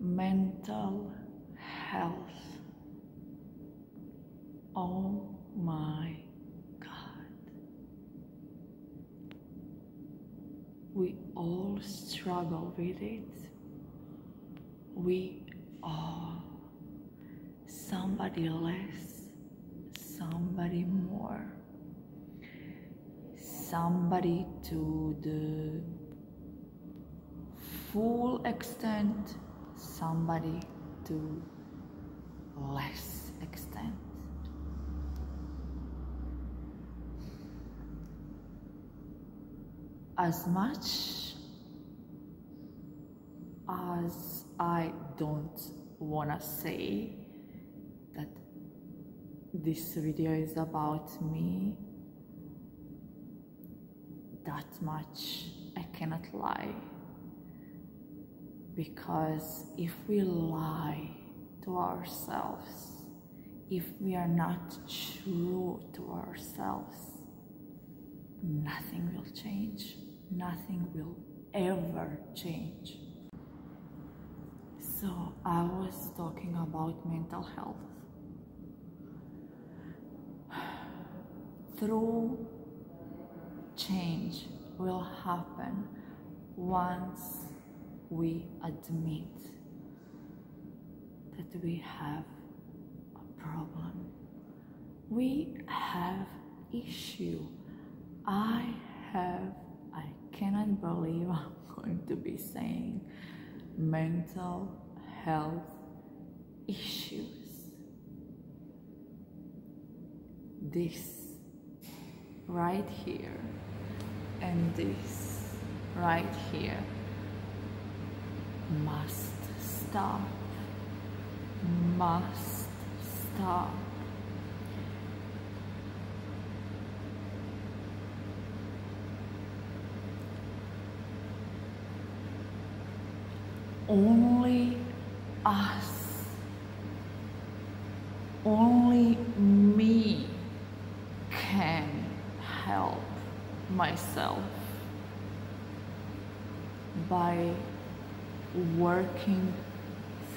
mental health. Oh my God. We all struggle with it. We all. Somebody less, somebody more. Somebody to the full extent, somebody to less extent. As much as I don't wanna say that this video is about me, that much I cannot lie. Because if we lie to ourselves, if we are not true to ourselves, nothing will change. Nothing will ever change. So, I was talking about mental health. Through change will happen once we admit that we have a problem. We have issue. I have, I cannot believe I'm going to be saying mental health issues. This right here and this right here must stop. Must stop. Only us, only me can help myself by working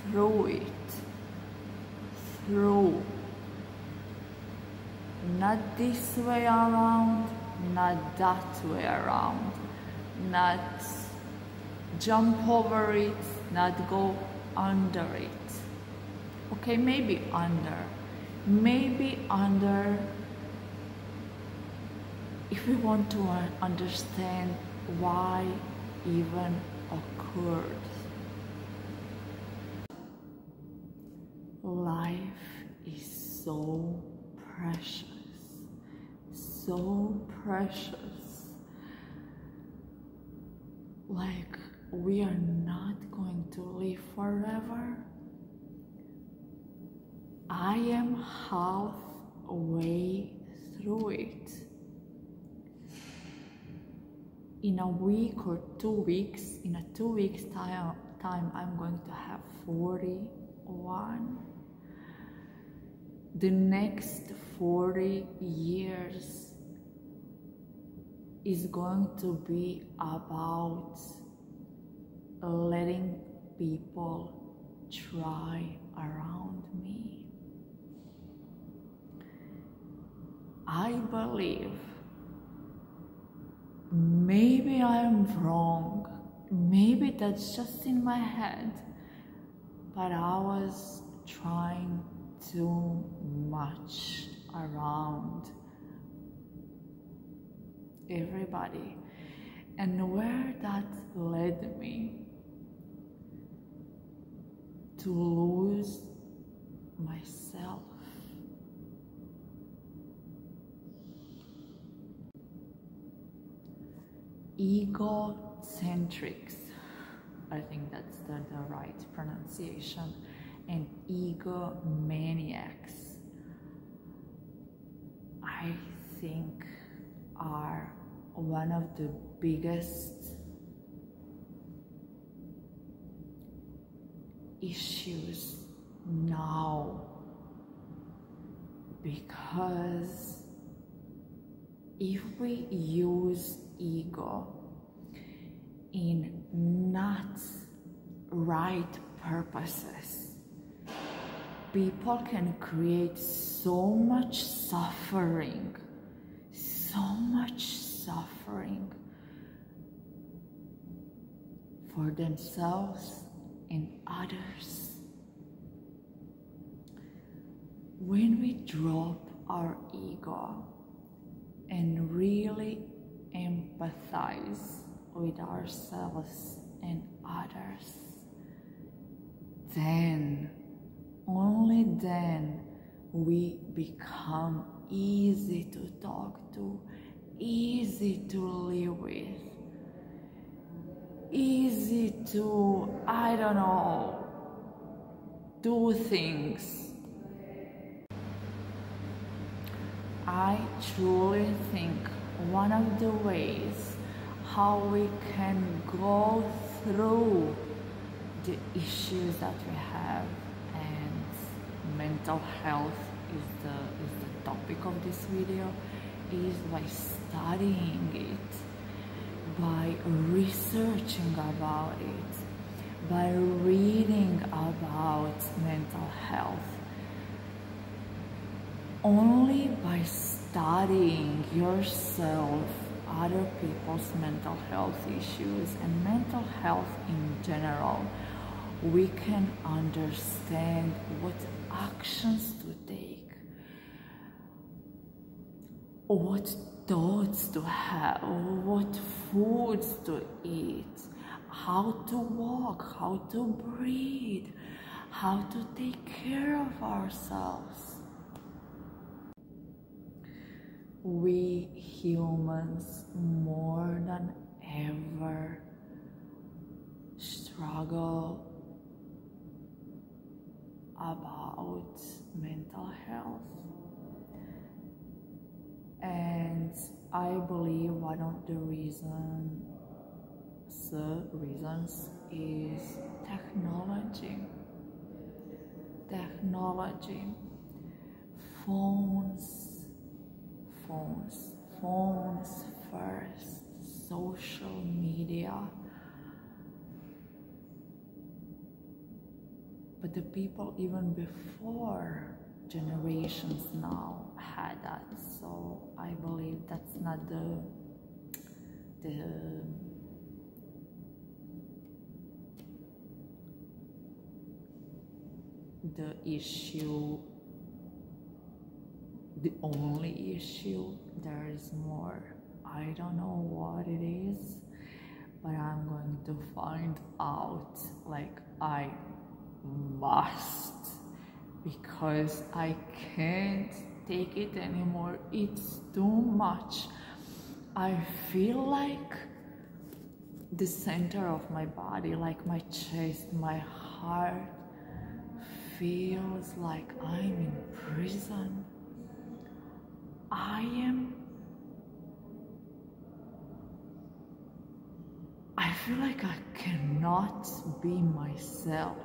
through it, through, not this way around, not that way around, not jump over it, not go under it. Okay, maybe under, maybe under if we want to understand why even occurred. Life is so precious, so precious. Like we are not going to live forever. I am halfway through it in a week or two weeks, in a two weeks time, time I'm going to have 41. The next 40 years is going to be about letting people try around me. I believe maybe I'm wrong. Maybe that's just in my head. But I was trying too much around everybody. And where that led me to lose myself. egocentrics. I think that's the, the right pronunciation. And egomaniacs. I think are one of the biggest issues now because if we use ego in not right purposes. People can create so much suffering, so much suffering for themselves and others. When we drop our ego and really empathize with ourselves and others, then, only then, we become easy to talk to, easy to live with, easy to, I don't know, do things. I truly think one of the ways how we can go through the issues that we have mental health is the is the topic of this video is by studying it by researching about it by reading about mental health. Only by studying yourself other people's mental health issues and mental health in general, we can understand what actions to take, what thoughts to have, what foods to eat, how to walk, how to breathe, how to take care of ourselves? We humans more than ever struggle about mental health. And i believe one of the reasons the reasons is technology. Technology. Phones phones, phones first, social media. But the people even before generations now had that, so I believe that's not the the the issue the only issue. There is more. I don't know what it is, but I'm going to find out. Like, I must because I can't take it anymore. It's too much. I feel like the center of my body, like my chest, my heart feels like I'm in prison. I am. I feel like I cannot be myself.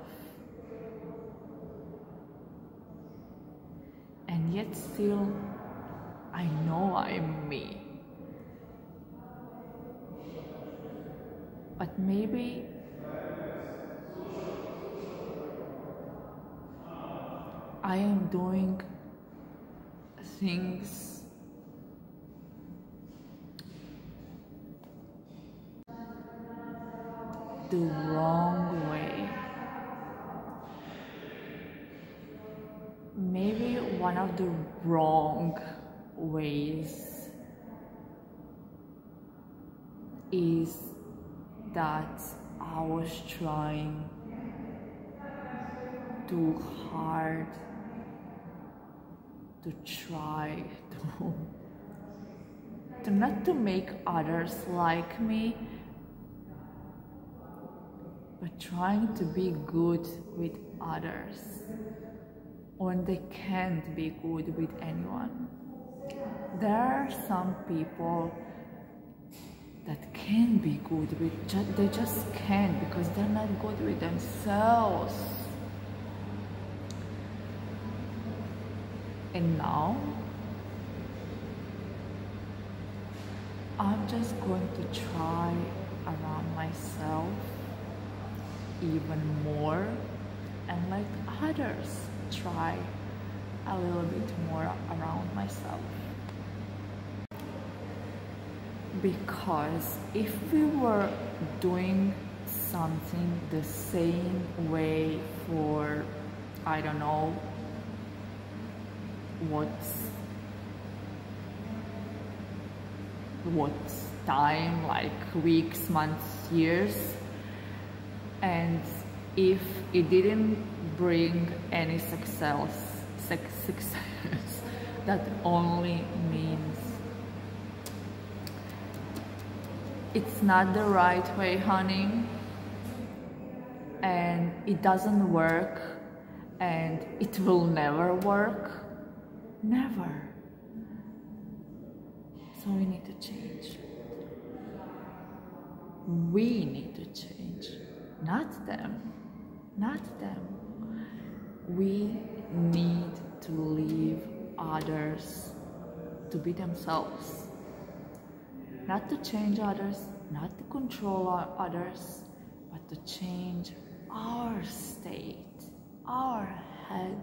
And yet, still, I know I'm me. But maybe I am doing things the wrong way. One of the wrong ways is that I was trying too hard to try to, to not to make others like me but trying to be good with others when they can't be good with anyone. There are some people that can be good with, they just can't because they're not good with themselves. And now, I'm just going to try around myself even more and let others try a little bit more around myself. Because if we were doing something the same way for, I don't know, what's what time like weeks months years and if it didn't bring any success success that only means it's not the right way honey. And it doesn't work and it will never work. Never. So we need to change. We need to change, not them, not them. We need to leave others to be themselves. Not to change others, not to control others, but to change our state, our head,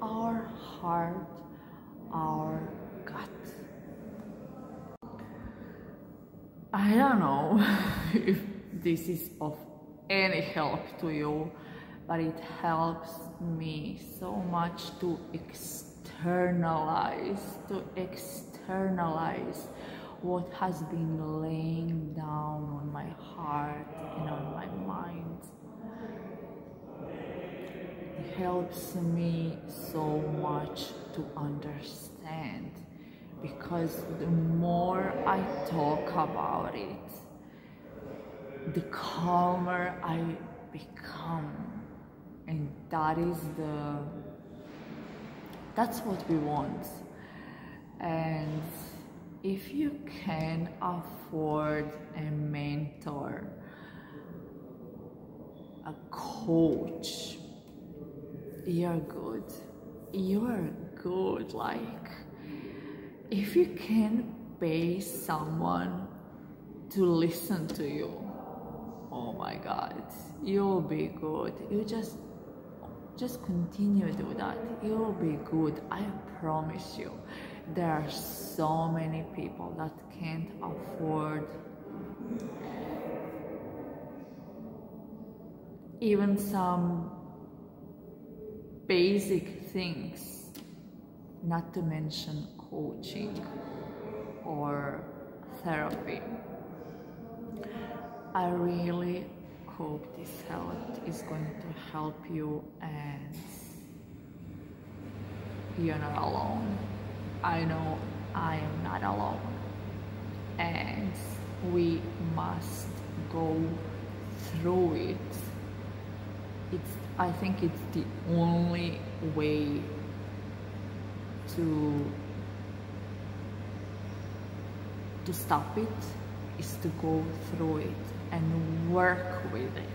our heart, our gut. I don't know if this is of any help to you, but it helps me so much to externalize, to externalize what has been laying down on my heart and on my mind. It helps me so much to understand because the more I talk about it, the calmer I become. And that is the, that's what we want. And if you can afford a mentor, a coach, you're good. You're good. Like, if you can pay someone to listen to you, oh my God, you'll be good. You just just continue to do that. it will be good. I promise you. There are so many people that can't afford even some basic things, not to mention coaching or therapy. I really hope this help is going to help you and you're not alone. I know I am not alone and we must go through it. It's I think it's the only way to to stop it is to go through it and work with it